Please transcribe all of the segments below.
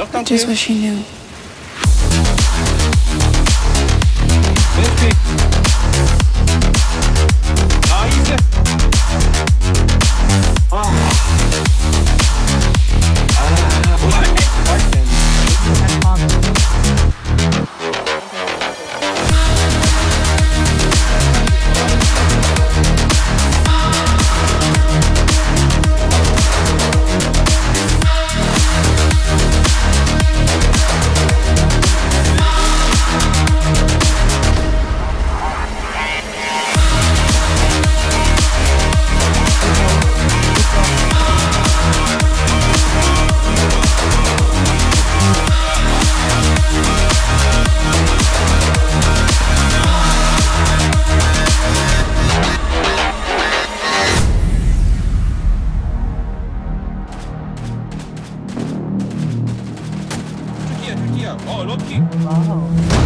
I just wish he knew. 럭키. 와우.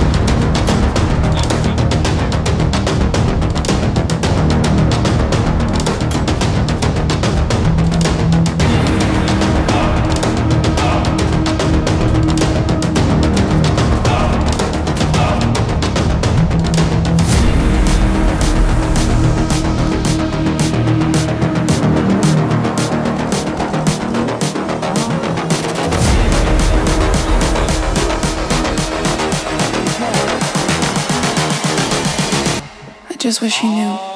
Just wish he knew.